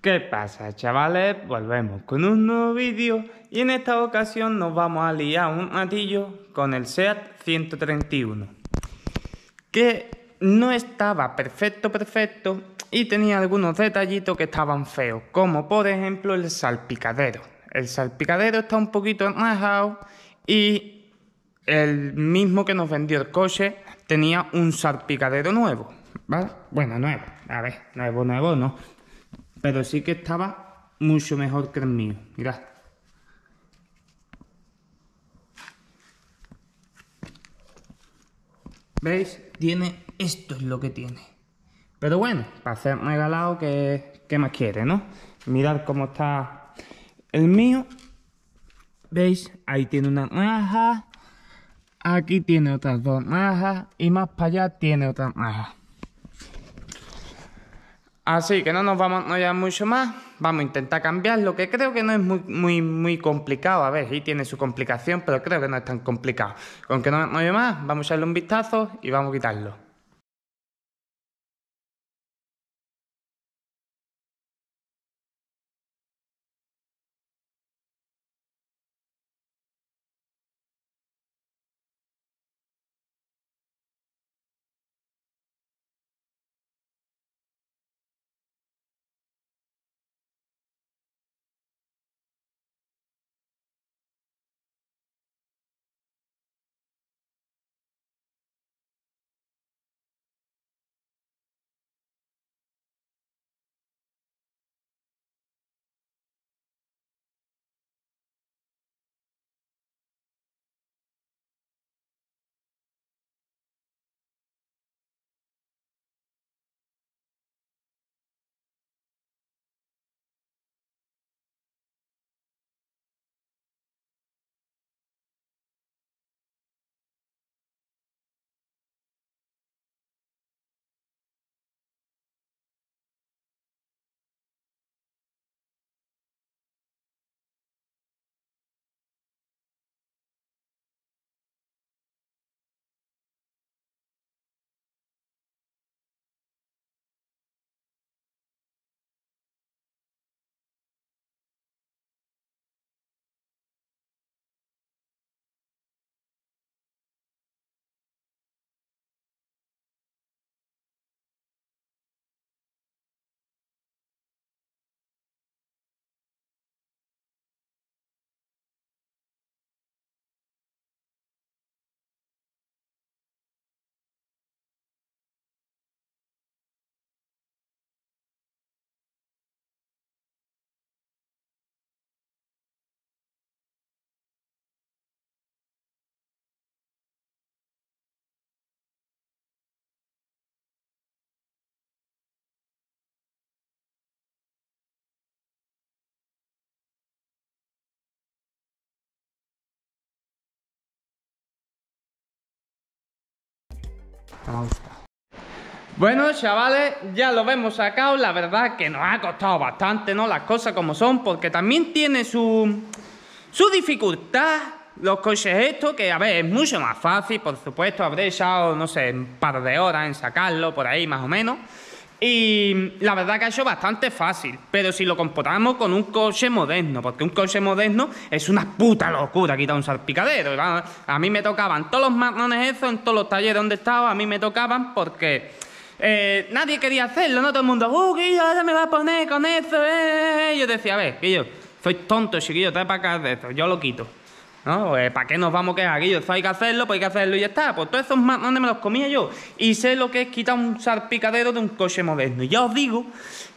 ¿Qué pasa, chavales? Volvemos con un nuevo vídeo y en esta ocasión nos vamos a liar un ratillo con el SEAT 131 que no estaba perfecto, perfecto y tenía algunos detallitos que estaban feos, como por ejemplo el salpicadero. El salpicadero está un poquito enrajado y el mismo que nos vendió el coche tenía un salpicadero nuevo, ¿vale? Bueno, nuevo, a ver, nuevo, nuevo no, pero sí que estaba mucho mejor que el mío, mirad. ¿Veis? Tiene, esto es lo que tiene. Pero bueno, para hacer regalado, ¿qué, ¿qué más quiere, no? Mirad cómo está el mío. ¿Veis? Ahí tiene una raja. Aquí tiene otras dos rajas. Y más para allá tiene otra raja. Así que no nos vamos a enrollar mucho más. Vamos a intentar cambiarlo, que creo que no es muy, muy, muy complicado. A ver, sí tiene su complicación, pero creo que no es tan complicado. Con que no enrollo más, vamos a echarle un vistazo y vamos a quitarlo. Bueno, chavales, ya lo hemos sacado. La verdad que nos ha costado bastante, ¿no? Las cosas como son, porque también tiene su, su dificultad los coches estos, que a ver, es mucho más fácil, por supuesto. Habré echado, no sé, un par de horas en sacarlo, por ahí más o menos. Y la verdad que ha hecho bastante fácil, pero si lo comparamos con un coche moderno, porque un coche moderno es una puta locura quitar un salpicadero. A mí me tocaban todos los marrones esos en todos los talleres donde estaba, a mí me tocaban porque eh, nadie quería hacerlo, ¿no? Todo el mundo, ¡uh, Guillo, ahora me va a poner con eso! Eh, eh". Yo decía, a ver, Guillo, soy tonto, chiquillo, trae para acá de esto, yo lo quito. ¿No? Pues, ¿Para qué nos vamos a quedar aquí? Eso hay que hacerlo, pues hay que hacerlo y ya está. Pues todos esos marrones me los comía yo. Y sé lo que es quitar un salpicadero de un coche moderno. Y ya os digo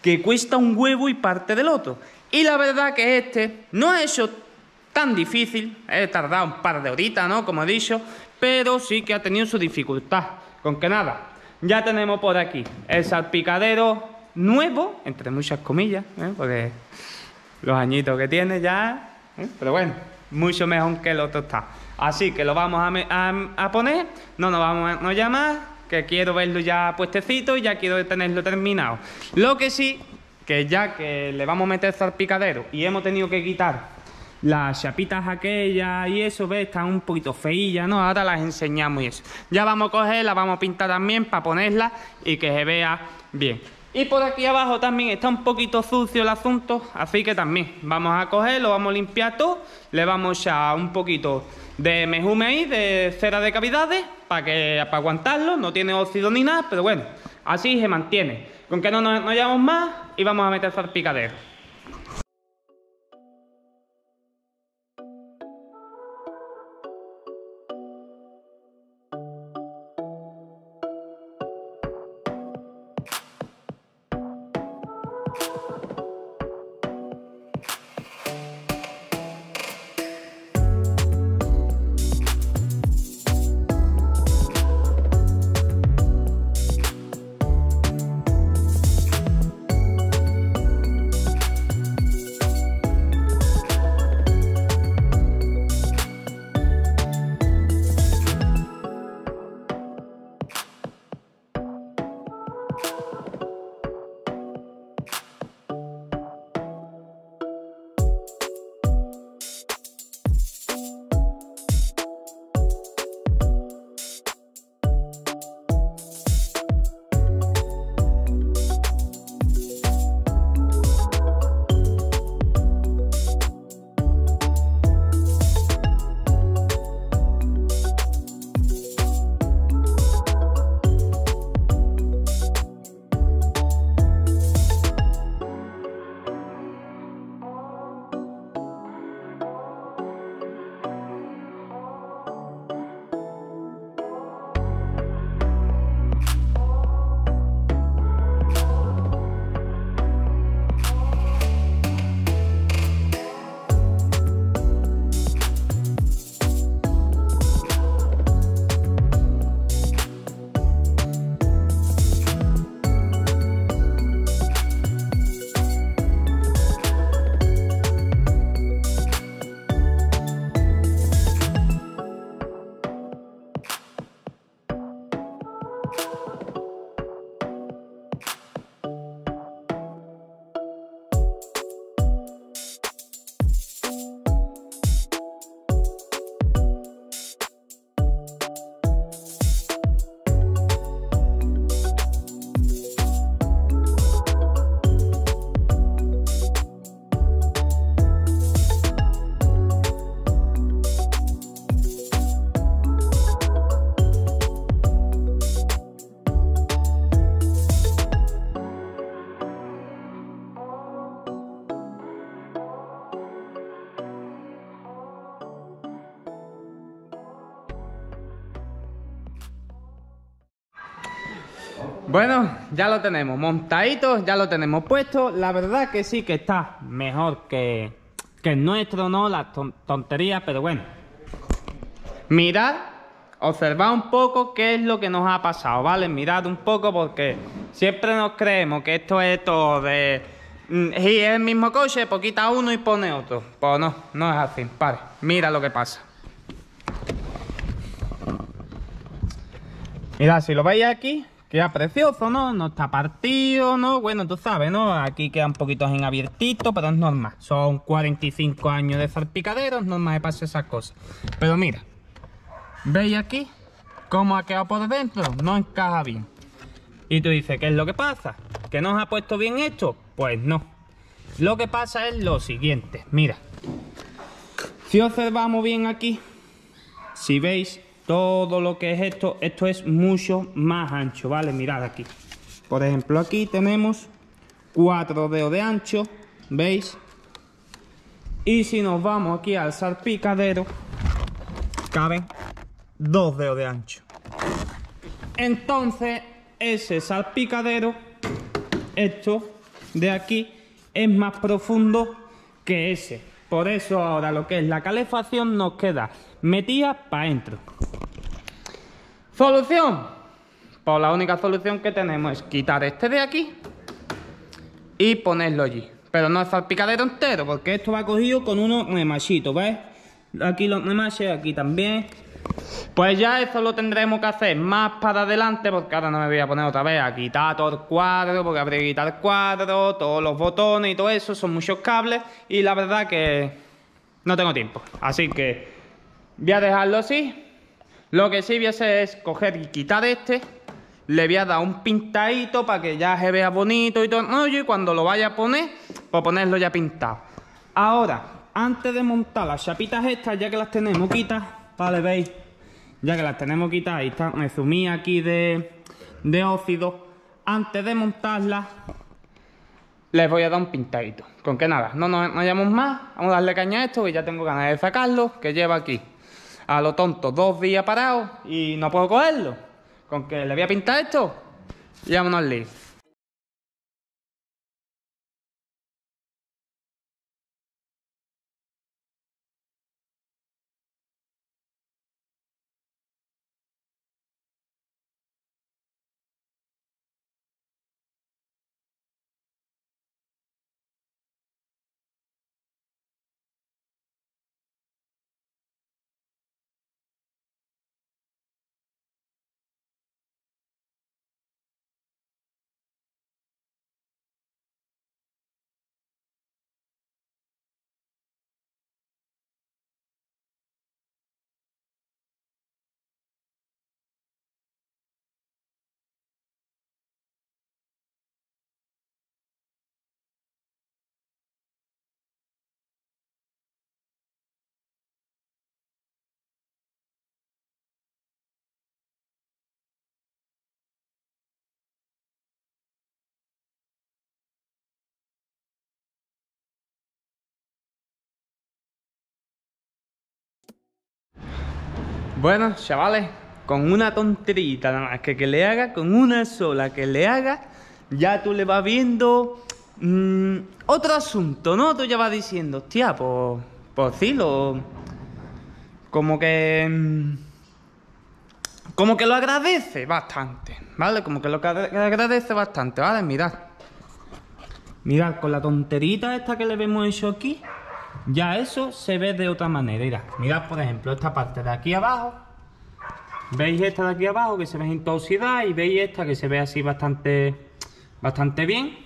que cuesta un huevo y parte del otro. Y la verdad que este no ha hecho tan difícil. He tardado un par de horitas, ¿no? Como he dicho. Pero sí que ha tenido su dificultad. Con que nada, ya tenemos por aquí el salpicadero nuevo, entre muchas comillas, ¿eh? porque los añitos que tiene ya, ¿eh? pero bueno, mucho mejor que el otro está. Así que lo vamos a, poner, no nos vamos a no llamar, que quiero verlo ya puestecito y ya quiero tenerlo terminado. Lo que sí, que ya que le vamos a meter salpicadero y hemos tenido que quitar las chapitas aquellas y eso, ¿ves? Están un poquito feillas, ¿no? Ahora las enseñamos y eso. Ya vamos a coger, las vamos a pintar también para ponerla y que se vea bien. Y por aquí abajo también está un poquito sucio el asunto, así que también vamos a coger, lo vamos a limpiar todo, le vamos a un poquito de mejume ahí, de cera de cavidades, para que para aguantarlo, no tiene óxido ni nada, pero bueno, así se mantiene. Con que no nos, no más y vamos a meter salpicadero. Bueno, ya lo tenemos montadito, ya lo tenemos puesto. La verdad que sí que está mejor que, que el nuestro, ¿no? Las tonterías, pero bueno. Mirad, observad un poco qué es lo que nos ha pasado, ¿vale? Mirad un poco porque siempre nos creemos que esto es todo de... Mm, y es el mismo coche, pues quita uno y pone otro. Pues no, no es así. Vale, mira lo que pasa. Mirad, si lo veis aquí, Queda precioso, ¿no? No está partido, ¿no? Bueno, tú sabes, ¿no? Aquí queda un poquito en abiertito, pero es normal. Son 45 años de salpicaderos, normal que pase esas cosas. Pero mira, ¿veis aquí cómo ha quedado por dentro? No encaja bien. Y tú dices, ¿qué es lo que pasa? ¿Que no ha puesto bien esto? Pues no. Lo que pasa es lo siguiente, mira. Si observamos bien aquí, si veis, todo lo que es esto, esto es mucho más ancho, ¿vale? Mirad aquí. Por ejemplo, aquí tenemos cuatro dedos de ancho, ¿veis? Y si nos vamos aquí al salpicadero, caben dos dedos de ancho. Entonces, ese salpicadero, esto de aquí, es más profundo que ese. Por eso ahora lo que es la calefacción nos queda metida para adentro. ¿Solución? Pues la única solución que tenemos es quitar este de aquí y ponerlo allí. Pero no es salpicadero entero, porque esto va cogido con unos nemachitos, ¿ves? Aquí los nemaches, aquí también. Pues ya eso lo tendremos que hacer más para adelante, porque ahora no me voy a poner otra vez a quitar todo el cuadro, porque habría que quitar el cuadro, todos los botones y todo eso, son muchos cables, y la verdad que no tengo tiempo. Así que voy a dejarlo así lo que sí voy a hacer es coger y quitar este, le voy a dar un pintadito para que ya se vea bonito y todo. No, y cuando lo vaya a poner, pues ponerlo ya pintado. Ahora, antes de montar las chapitas estas, ya que las tenemos quitas, vale, veis, ya que las tenemos quitadas y está, me sumí aquí de, de óxido, antes de montarlas, les voy a dar un pintadito. Con que nada, no nos vayamos más, vamos a darle caña a esto, que ya tengo ganas de sacarlo, que lleva aquí a lo tonto dos días parado y no puedo cogerlo. Con que le voy a pintar esto y vámonos al. Bueno, chavales, con una tonterita nada más que, le haga, con una sola que le haga, ya tú le vas viendo mm, otro asunto, ¿no? Tú ya vas diciendo, hostia, pues, pues sí, lo... Como que... mm, Como que lo agradece bastante, ¿vale? Como que lo agradece bastante, ¿vale? Mirad. Mirad, con la tonterita esta que le vemos hecho aquí, ya eso se ve de otra manera. Mirad, mirad por ejemplo esta parte de aquí abajo. ¿Veis esta de aquí abajo que se ve en? Y veis esta que se ve así bastante, bastante bien.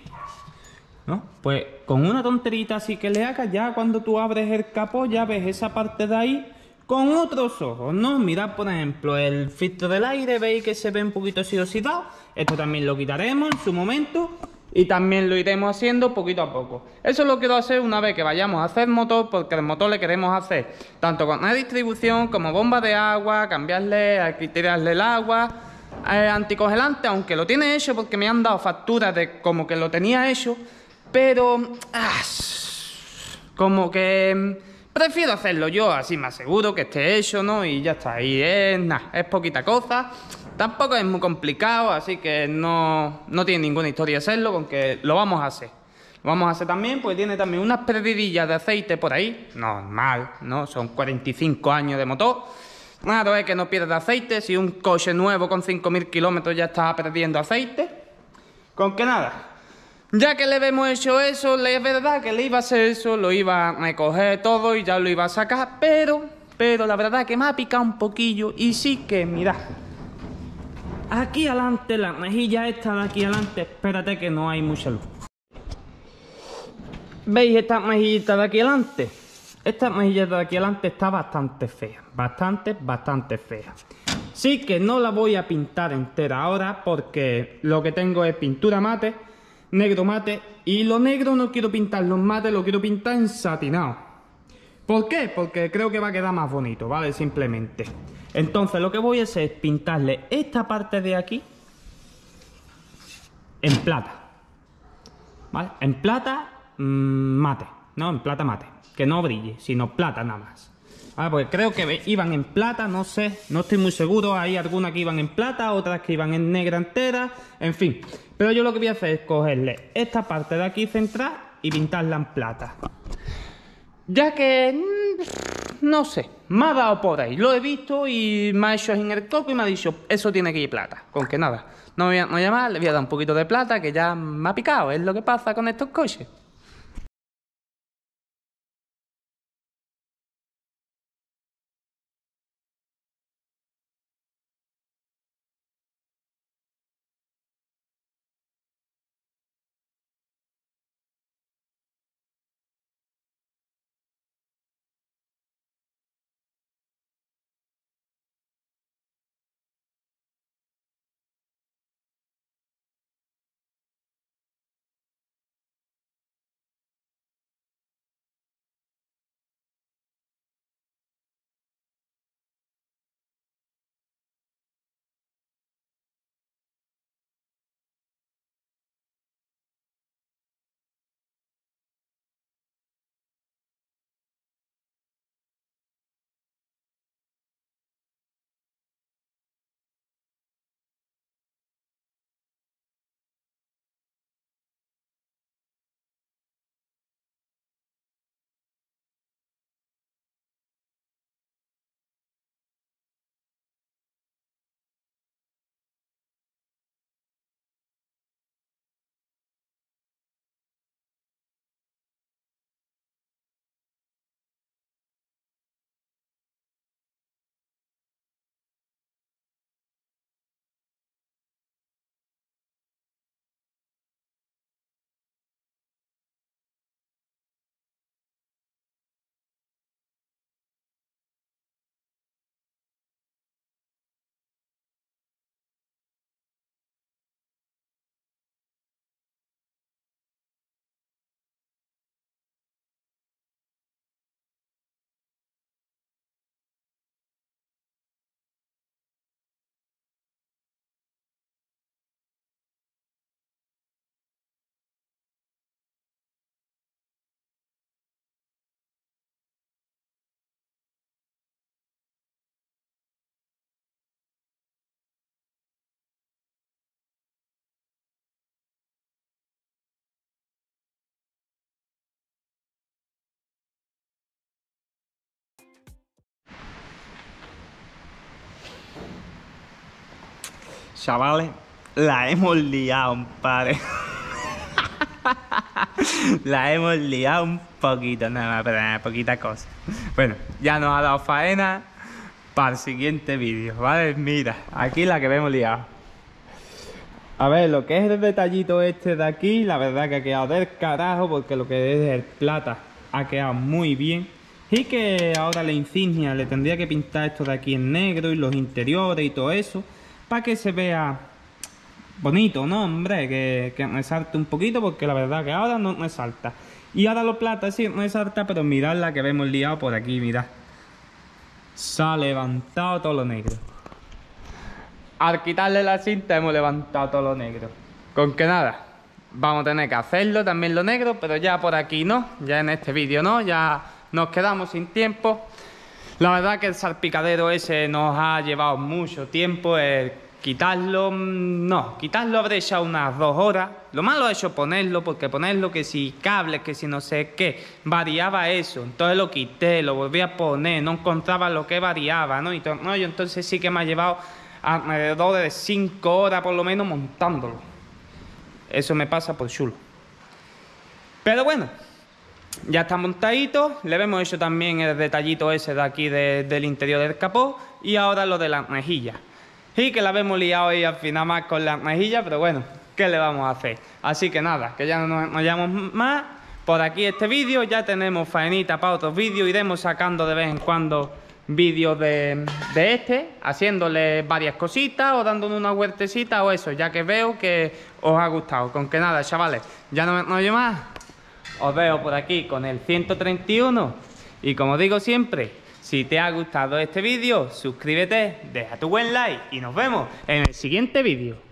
¿No? Pues con una tonterita así que le hagas, ya cuando tú abres el capó, ya ves esa parte de ahí con otros ojos, ¿no? Mirad, por ejemplo, el filtro del aire, veis que se ve un poquito así oxidado. Esto también lo quitaremos en su momento y también lo iremos haciendo poquito a poco. Eso lo quiero hacer una vez que vayamos a hacer motor, porque el motor le queremos hacer tanto con la distribución como bomba de agua, cambiarle, tirarle el agua, eh, anticongelante, aunque lo tiene hecho porque me han dado facturas de como que lo tenía hecho, pero ah, como que mm, prefiero hacerlo yo, así más seguro que esté hecho, ¿no? Y ya está, y es nada, es poquita cosa. Tampoco es muy complicado, así que no, no tiene ninguna historia hacerlo, con que lo vamos a hacer. Lo vamos a hacer también, porque tiene también unas perdidillas de aceite por ahí, normal, ¿no? Son 45 años de motor. Claro es que no pierde aceite, si un coche nuevo con 5.000 kilómetros ya está perdiendo aceite. Con que nada, ya que le hemos hecho eso, es verdad que le iba a hacer eso, lo iba a coger todo y ya lo iba a sacar, pero, pero la verdad que me ha picado un poquillo y sí que, mirad, aquí adelante, la mejilla esta de aquí adelante, espérate que no hay mucha luz. ¿Veis esta mejillita de aquí adelante? Esta mejilla de aquí adelante está bastante fea, bastante, bastante fea. Sí que no la voy a pintar entera ahora porque lo que tengo es pintura mate, negro mate y lo negro no quiero pintarlo en mate, lo quiero pintar en satinado. ¿Por qué? Porque creo que va a quedar más bonito, ¿vale? Simplemente. Entonces lo que voy a hacer es pintarle esta parte de aquí en plata. ¿Vale? En plata mm, mate, no, en plata mate. Que no brille, sino plata nada más. Ah, pues creo que iban en plata, no sé, no estoy muy seguro. Hay algunas que iban en plata, otras que iban en negra entera, en fin. Pero yo lo que voy a hacer es cogerle esta parte de aquí central y pintarla en plata. Ya que, mm, no sé, me ha dado por ahí. Lo he visto y me ha hecho en el coco y me ha dicho, eso tiene que ir plata. Con que nada, no me voy a, no voy a llamar, le voy a dar un poquito de plata que ya me ha picado. Es lo que pasa con estos coches. Chavales, la hemos liado, padre. la hemos liado un poquito, nada más, pero poquita cosa. Bueno, ya nos ha dado faena para el siguiente vídeo, ¿vale? Mira, aquí la que hemos liado. A ver, lo que es el detallito este de aquí, la verdad que ha quedado del carajo porque lo que es el plata ha quedado muy bien. Y que ahora la insignia le tendría que pintar esto de aquí en negro y los interiores y todo eso para que se vea bonito, ¿no? Hombre, que, que me salte un poquito porque la verdad que ahora no me salta. Y ahora los plata sí me salta, pero mirad la que vemos liado por aquí, mirad. Se ha levantado todo lo negro. Al quitarle la cinta hemos levantado todo lo negro. Con que nada, vamos a tener que hacerlo también lo negro, pero ya por aquí no, ya en este vídeo no, ya nos quedamos sin tiempo. La verdad que el salpicadero ese nos ha llevado mucho tiempo, el quitarlo, mm, no, quitarlo habré echado unas dos horas. Lo malo es ponerlo, porque ponerlo que si cables, que si no sé qué, variaba eso. Entonces lo quité, lo volví a poner, no encontraba lo que variaba, ¿no? Y no, yo entonces sí que me ha llevado alrededor de cinco horas por lo menos montándolo. Eso me pasa por chulo. Pero bueno, ya está montadito. Le hemos hecho también el detallito ese de aquí del interior del capó. Y ahora lo de las mejillas. Y que la hemos liado ahí al final más con las mejillas, pero bueno, ¿qué le vamos a hacer? Así que nada, que ya no nos llamamos más. Por aquí este vídeo, ya tenemos faenita para otros vídeos. Iremos sacando de vez en cuando vídeos de, este, haciéndole varias cositas o dándole una huertecita o eso, ya que veo que os ha gustado. Con que nada, chavales, ya no me más. Os veo por aquí con el 131 y como digo siempre, si te ha gustado este vídeo, suscríbete, deja tu buen like y nos vemos en el siguiente vídeo.